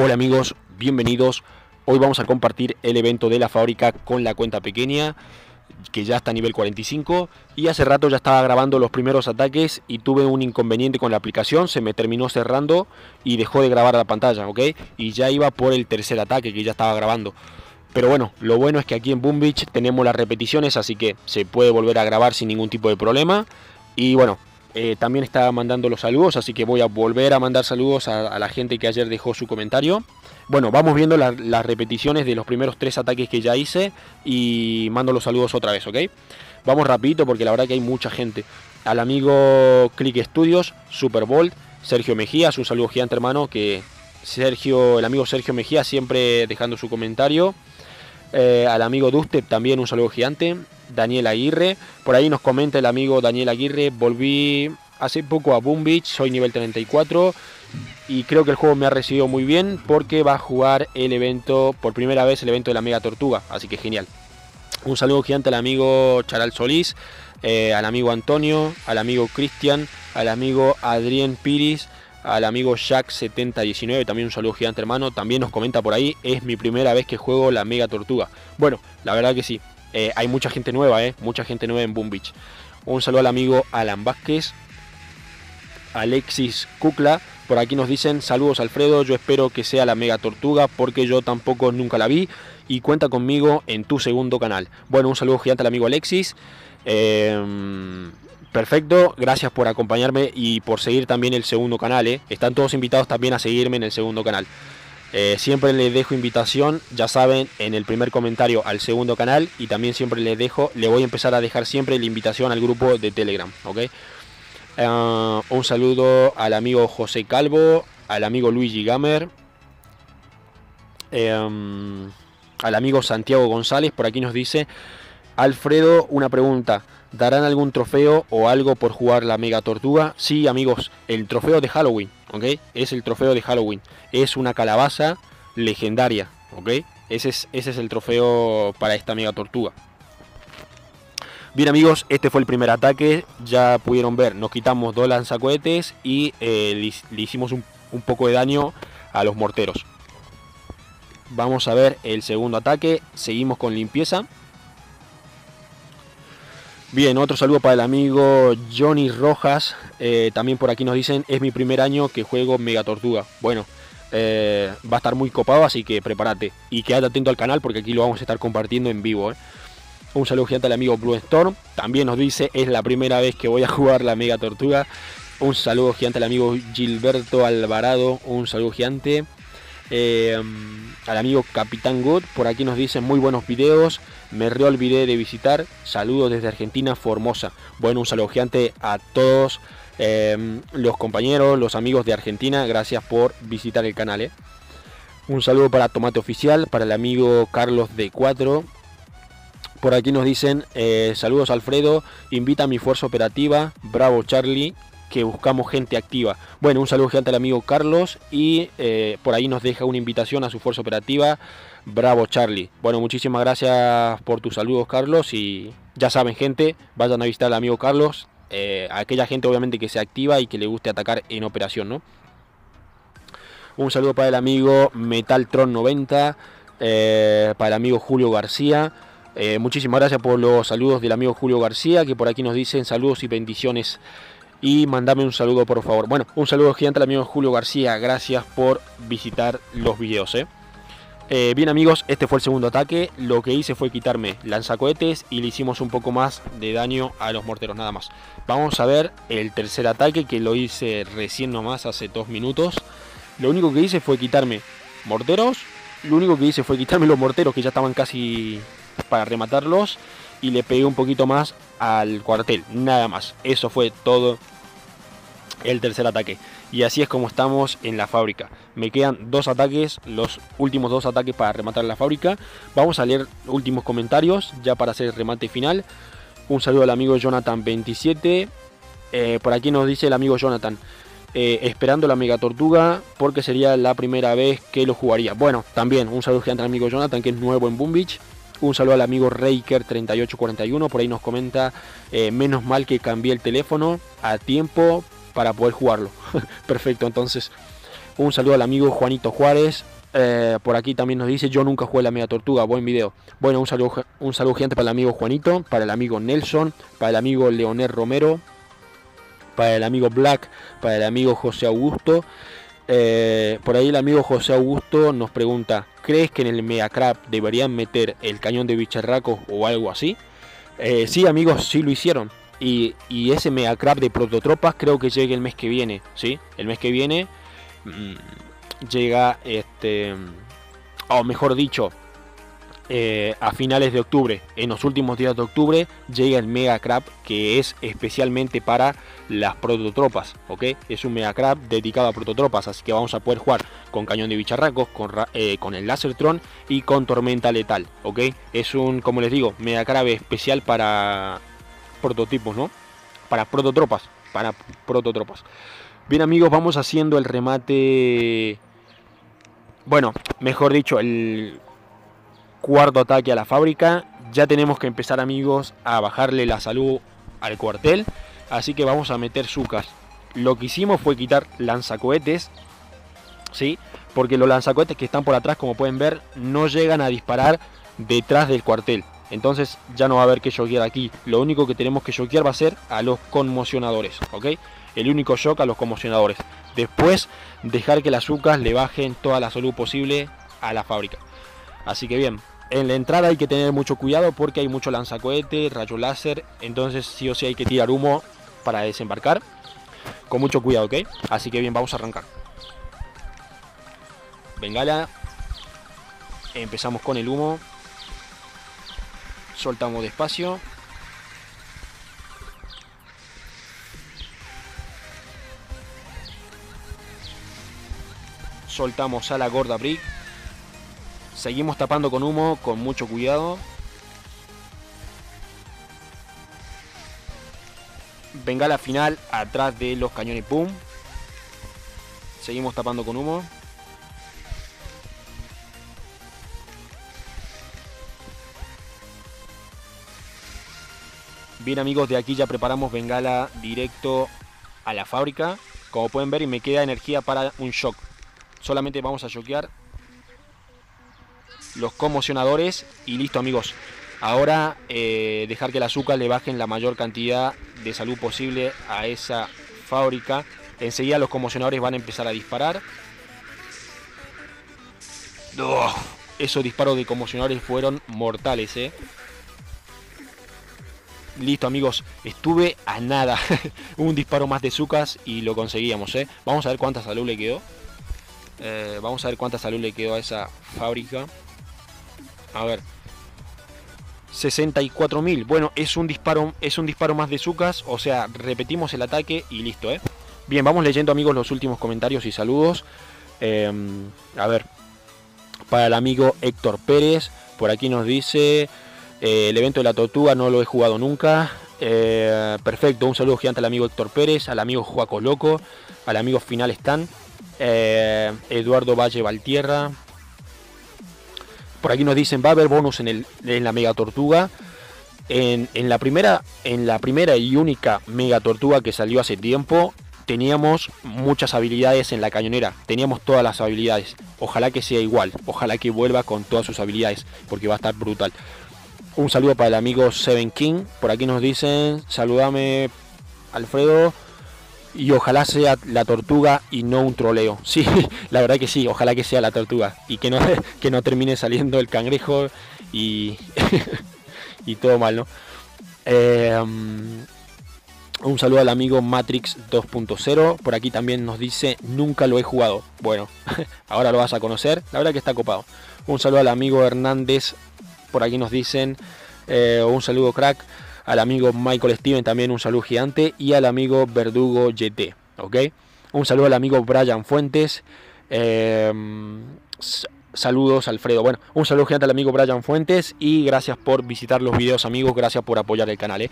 Hola amigos, bienvenidos. Hoy vamos a compartir el evento de la fábrica con la cuenta pequeña, que ya está a nivel 45. Y hace rato ya estaba grabando los primeros ataques y tuve un inconveniente con la aplicación, se me terminó cerrando y dejó de grabar la pantalla, ¿ok? Y ya iba por el tercer ataque que ya estaba grabando. Pero bueno, lo bueno es que aquí en Boom Beach tenemos las repeticiones, así que se puede volver a grabar sin ningún tipo de problema. Y bueno, eh, también estaba mandando los saludos, así que voy a volver a mandar saludos a, la gente que ayer dejó su comentario. Bueno, vamos viendo las repeticiones de los primeros tres ataques que ya hice y mando los saludos otra vez, ¿ok? Vamos rapidito porque la verdad que hay mucha gente. Al amigo Click Studios, Super Bowl, Sergio Mejías, un saludo gigante hermano, que Sergio, el amigo Sergio Mejía siempre dejando su comentario. Eh, al amigo Dustep también un saludo gigante. Daniel Aguirre. Por ahí nos comenta el amigo Daniel Aguirre. Volví hace poco a Boom Beach, soy nivel 34 y creo que el juego me ha recibido muy bien porque va a jugar el evento, por primera vez el evento de la Mega Tortuga, así que genial. Un saludo gigante al amigo Charal Solís, eh, al amigo Antonio, al amigo Cristian, al amigo Adrián Piris, al amigo Jack7019, también un saludo gigante hermano, también nos comenta por ahí, es mi primera vez que juego la Mega Tortuga. Bueno, la verdad que sí, eh, hay mucha gente nueva, eh, mucha gente nueva en Boom Beach. Un saludo al amigo Alan Vázquez, Alexis Kukla. Por aquí nos dicen saludos Alfredo, yo espero que sea la Mega Tortuga porque yo tampoco nunca la vi y cuenta conmigo en tu segundo canal. Bueno, un saludo gigante al amigo Alexis. Em, perfecto, gracias por acompañarme y por seguir también el segundo canal. Eh. Están todos invitados también a seguirme en el segundo canal. Eh, siempre les dejo invitación, ya saben, en el primer comentario al segundo canal y también siempre les dejo, le voy a empezar a dejar siempre la invitación al grupo de Telegram, ¿ok? Eh, un saludo al amigo José Calvo, al amigo Luigi Gamer, eh, al amigo Santiago González, por aquí nos dice, Alfredo, una pregunta. ¿Darán algún trofeo o algo por jugar la Mega Tortuga? Sí, amigos, el trofeo de Halloween, ¿ok? Es el trofeo de Halloween. Es una calabaza legendaria, ¿ok? Ese es, ese es el trofeo para esta Mega Tortuga. Bien amigos, este fue el primer ataque, ya pudieron ver, nos quitamos dos lanzacohetes y eh, le, hicimos un, un poco de daño a los morteros. Vamos a ver el segundo ataque, seguimos con limpieza. Bien, otro saludo para el amigo Johnny Rojas. Eh, también por aquí nos dicen, es mi primer año que juego Mega Tortuga. Bueno, eh, va a estar muy copado, así que prepárate. Y quédate atento al canal porque aquí lo vamos a estar compartiendo en vivo. Eh. Un saludo gigante al amigo Blue Storm. También nos dice, es la primera vez que voy a jugar la Mega Tortuga. Un saludo gigante al amigo Gilberto Alvarado. Un saludo gigante. Al amigo Capitán Good. Por aquí nos dicen muy buenos videos. Me olvidé de visitar. Saludos desde Argentina, Formosa. Bueno, un saludo a todos em, los compañeros, los amigos de Argentina. Gracias por visitar el canal. Eh. Un saludo para Tomate Oficial, para el amigo Carlos de 4. Por aquí nos dicen, eh, saludos Alfredo, invita a mi fuerza operativa, bravo Charlie, que buscamos gente activa. Bueno, un saludo gigante al amigo Carlos y eh, por ahí nos deja una invitación a su fuerza operativa Bravo Charlie. Bueno, muchísimas gracias por tus saludos Carlos y ya saben gente, vayan a visitar al amigo Carlos, eh, aquella gente obviamente que se activa y que le guste atacar en operación, ¿no? Un saludo para el amigo Metaltron90, eh, para el amigo Julio García. Muchísimas gracias por los saludos del amigo Julio García, que por aquí nos dicen saludos y bendiciones. Y mandame un saludo por favor. Bueno, un saludo gigante al amigo Julio García. Gracias por visitar los videos. ¿eh? Eh, bien amigos, este fue el segundo ataque. Lo que hice fue quitarme lanzacohetes y le hicimos un poco más de daño a los morteros, nada más. Vamos a ver el tercer ataque que lo hice recién nomás hace dos minutos. Lo único que hice fue quitarme morteros. Lo único que hice fue quitarme los morteros que ya estaban casi para rematarlos. Y le pegué un poquito más al cuartel, nada más. Eso fue todo el tercer ataque. Y así es como estamos en la fábrica. Me quedan dos ataques, los últimos dos ataques para rematar la fábrica. Vamos a leer últimos comentarios ya para hacer el remate final. Un saludo al amigo Jonathan27. Eh, por aquí nos dice el amigo Jonathan. Eh, esperando la Mega Tortuga porque sería la primera vez que lo jugaría. Bueno, también un saludo gigante al amigo Jonathan que es nuevo en Boom Beach. Un saludo al amigo Raker3841, por ahí nos comenta, eh, menos mal que cambié el teléfono a tiempo para poder jugarlo. Perfecto, entonces un saludo al amigo Juanito Juárez, Eh, por aquí también nos dice, yo nunca jugué la Mega Tortuga, buen video. Bueno, un saludo, un saludo gigante para el amigo Juanito, para el amigo Nelson, para el amigo Leonel Romero, para el amigo Black, para el amigo José Augusto. Eh, por ahí el amigo José Augusto nos pregunta, ¿crees que en el Mega Crab deberían meter el cañón de bicharracos o algo así? Eh, sí amigos, sí lo hicieron. Y, ese Mega Crab de prototropas creo que llegue el mes que viene, ¿sí? El mes que viene mm, llega este... O mejor dicho, eh, a finales de octubre, en los últimos días de octubre, llega el Mega Crab que es especialmente para las prototropas, ¿ok? Es un Mega Crab dedicado a prototropas, así que vamos a poder jugar con cañón de bicharracos, con, eh, con el Lasertron y con tormenta letal, ¿ok? Es un, como les digo, Mega Crab especial para prototipos, ¿no? Para prototropas, para prototropas. Bien amigos, vamos haciendo el remate, bueno, mejor dicho, el cuarto ataque a la fábrica. Ya tenemos que empezar amigos a bajarle la salud al cuartel. Así que vamos a meter sucas. Lo que hicimos fue quitar lanzacohetes. ¿Sí? Porque los lanzacohetes que están por atrás, como pueden ver, no llegan a disparar detrás del cuartel. Entonces ya no va a haber que choquear aquí. Lo único que tenemos que choquear va a ser a los conmocionadores. ¿Ok? El único shock a los conmocionadores. Después dejar que las sucas le bajen toda la salud posible a la fábrica. Así que bien, en la entrada hay que tener mucho cuidado porque hay mucho lanzacohete, rayo láser, entonces sí o sí hay que tirar humo para desembarcar. Con mucho cuidado, ¿ok? Así que bien, vamos a arrancar. Bengala. Empezamos con el humo. Soltamos despacio. Soltamos a la gorda brick. Seguimos tapando con humo, con mucho cuidado. Bengala final atrás de los cañones Pum. Seguimos tapando con humo. Bien amigos, de aquí ya preparamos bengala directo a la fábrica. Como pueden ver y me queda energía para un shock. Solamente vamos a shockear los conmocionadores y listo amigos. Ahora eh, dejar que el azúcar le bajen la mayor cantidad de salud posible a esa fábrica. Enseguida los conmocionadores van a empezar a disparar. esos disparos de conmocionadores fueron mortales, eh. Listo amigos, estuve a nada. Un disparo más de Zucas y lo conseguíamos, ¿eh? Vamos a ver cuánta salud le quedó. Eh, vamos a ver cuánta salud le quedó a esa fábrica. A ver. 64.000. Bueno, es un disparo es un disparo más de Zucas, o sea, repetimos el ataque y listo, ¿eh? Bien, vamos leyendo amigos los últimos comentarios y saludos. Em, a ver, para el amigo Héctor Pérez, por aquí nos dice, eh, el evento de la tortuga no lo he jugado nunca. Eh, perfecto, un saludo gigante al amigo Héctor Pérez, al amigo Juaco Loco, al amigo Final Stan, eh, Eduardo Valle Valtierra, por aquí nos dicen, va a haber bonus en, el, en la Mega Tortuga. En, la primera, en la primera y única Mega Tortuga que salió hace tiempo, teníamos muchas habilidades en la cañonera. Teníamos todas las habilidades. Ojalá que sea igual. Ojalá que vuelva con todas sus habilidades. Porque va a estar brutal. Un saludo para el amigo Seven King. Por aquí nos dicen, saludame Alfredo y ojalá sea la tortuga y no un troleo. Sí, la verdad que sí, ojalá que sea la tortuga y que no, que no termine saliendo el cangrejo y, y todo mal, ¿no? Em, un saludo al amigo Matrix 2.0. Por aquí también nos dice, nunca lo he jugado. Bueno, ahora lo vas a conocer. La verdad que está copado. Un saludo al amigo Hernández. Por aquí nos dicen, eh, un saludo crack al amigo Michael Steven también un saludo gigante y al amigo Verdugo GT, ¿ok? Un saludo al amigo Brian Fuentes. Em, saludos Alfredo. Bueno, un saludo gigante al amigo Brian Fuentes y gracias por visitar los videos amigos, gracias por apoyar el canal. ¿eh?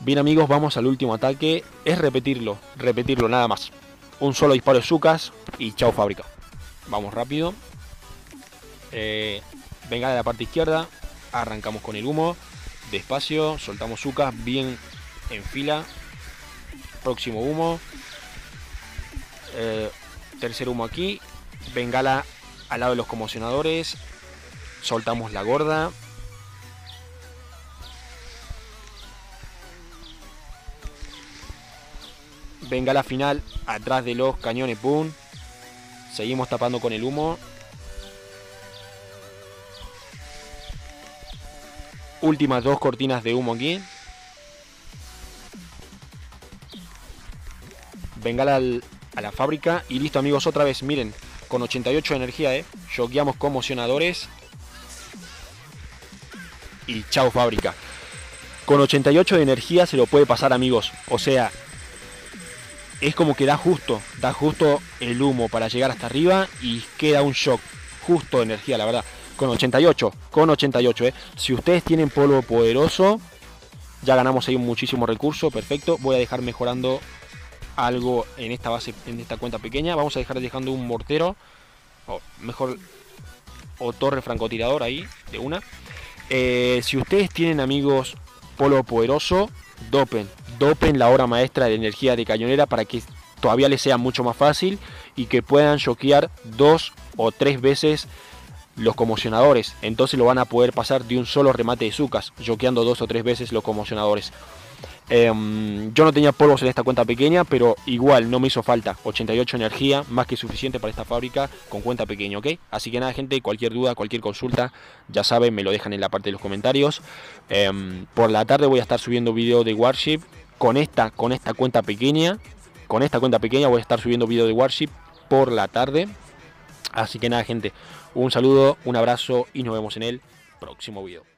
Bien amigos, vamos al último ataque. Es repetirlo, repetirlo nada más. Un solo disparo de Zucas y chao fábrica. Vamos rápido. Eh, venga de la parte izquierda. Arrancamos con el humo despacio, soltamos Zucas bien en fila. Próximo humo. Eh, tercer humo aquí. Bengala al lado de los conmocionadores. Soltamos la gorda. Venga la final atrás de los cañones boom. Seguimos tapando con el humo. Últimas dos cortinas de humo aquí. Bengala a la fábrica. Y listo amigos, otra vez, miren. Con 88 de energía, eh. Choqueamos conmocionadores. Y chao fábrica. Con 88 de energía se lo puede pasar amigos. O sea, es como que da justo, da justo el humo para llegar hasta arriba y queda un shock. Justo de energía, la verdad. Con 88, con 88, ¿eh? Si ustedes tienen polvo poderoso, ya ganamos ahí muchísimo recurso, perfecto. Voy a dejar mejorando algo en esta base, en esta cuenta pequeña. Vamos a dejar dejando un mortero, o mejor, o torre francotirador ahí, de una. Eh, si ustedes tienen amigos polvo poderoso, dopen, dopen la hora maestra de energía de cañonera para que todavía les sea mucho más fácil y que puedan choquear dos o tres veces los conmocionadores. Entonces lo van a poder pasar de un solo remate de sucas, choqueando dos o tres veces los conmocionadores. Em, yo no tenía polvos en esta cuenta pequeña, pero igual no me hizo falta. 88 energía, más que suficiente para esta fábrica con cuenta pequeña, ¿ok? Así que nada, gente, cualquier duda, cualquier consulta, ya saben, me lo dejan en la parte de los comentarios. Em, por la tarde voy a estar subiendo video de Warship con esta, con esta cuenta pequeña. Con esta cuenta pequeña voy a estar subiendo video de Warship por la tarde. Así que nada, gente, un saludo, un abrazo y nos vemos en el próximo video.